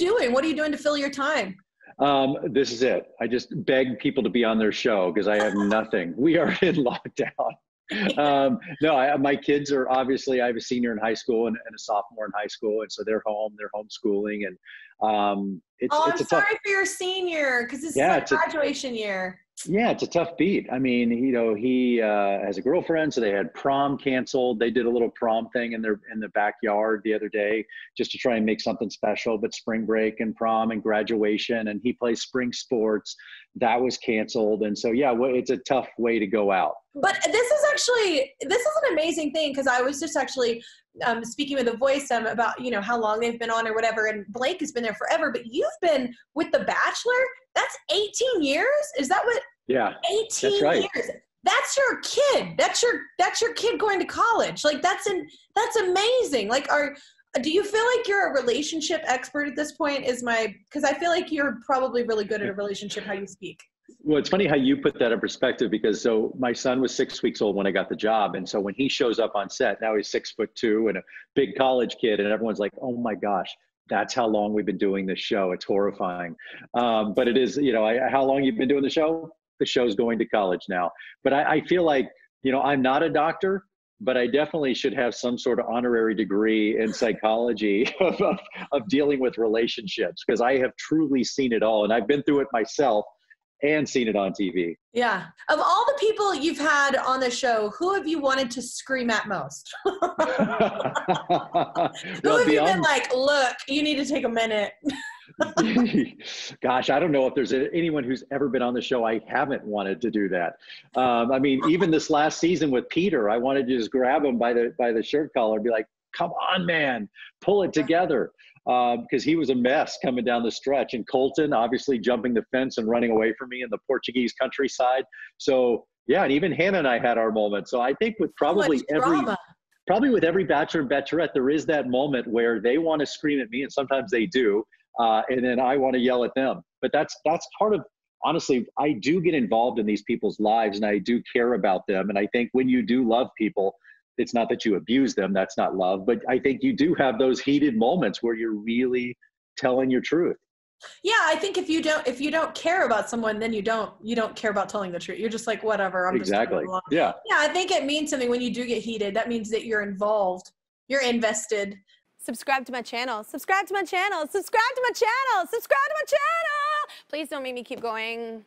you doing? What are you doing to fill your time? Um, this is it. I just beg people to be on their show because I have nothing. We are in lockdown. um, no, I, my kids are obviously. I have a senior in high school and, and, a sophomore in high school, and so they're home. They're homeschooling, and um, it's. Oh, it's I'm sorry tough, for your senior because this yeah, is like graduation a, year. Yeah, it's a tough beat. I mean, you know, he uh, has a girlfriend, so they had prom canceled. They did a little prom thing in their in the backyard the other day just to try and make something special. But spring break and prom and graduation, and he plays spring sports. That was canceled, and so yeah, it's a tough way to go out. But this is actually this is an amazing thing because I was just actually um, speaking with the voice um, about you know how long they've been on or whatever and blake has been there forever but you've been with the bachelor that's 18 years is that what yeah 18 that's right. years that's your kid that's your that's your kid going to college like that's an that's amazing like are do you feel like you're a relationship expert at this point is my because i feel like you're probably really good at a relationship how you speak well, it's funny how you put that in perspective because so my son was six weeks old when I got the job. And so when he shows up on set, now he's six foot two and a big college kid, and everyone's like, oh my gosh, that's how long we've been doing this show. It's horrifying. Um, but it is, you know, I, how long you've been doing the show? The show's going to college now. But I, I feel like, you know, I'm not a doctor, but I definitely should have some sort of honorary degree in psychology of, of, of dealing with relationships because I have truly seen it all and I've been through it myself and seen it on TV. Yeah. Of all the people you've had on the show, who have you wanted to scream at most? who well, have you been like, look, you need to take a minute? Gosh, I don't know if there's anyone who's ever been on the show I haven't wanted to do that. Um, I mean, even this last season with Peter, I wanted to just grab him by the by the shirt collar and be like, "Come on, man, pull it together." because um, he was a mess coming down the stretch. And Colton, obviously, jumping the fence and running away from me in the Portuguese countryside. So yeah, and even Hannah and I had our moment. So I think with probably every probably with every bachelor and bachelorette, there is that moment where they want to scream at me, and sometimes they do, uh, and then I want to yell at them. But that's that's part of honestly. I do get involved in these people's lives, and I do care about them. And I think when you do love people, it's not that you abuse them that's not love but i think you do have those heated moments where you're really telling your truth. Yeah i think if you don't if you don't care about someone then you don't you don't care about telling the truth. You're just like whatever i'm exactly. yeah. Yeah i think it means something when you do get heated. That means that you're involved. You're invested subscribe to my channel. Subscribe to my channel. Subscribe to my channel. Subscribe to my channel. Please don't make me keep going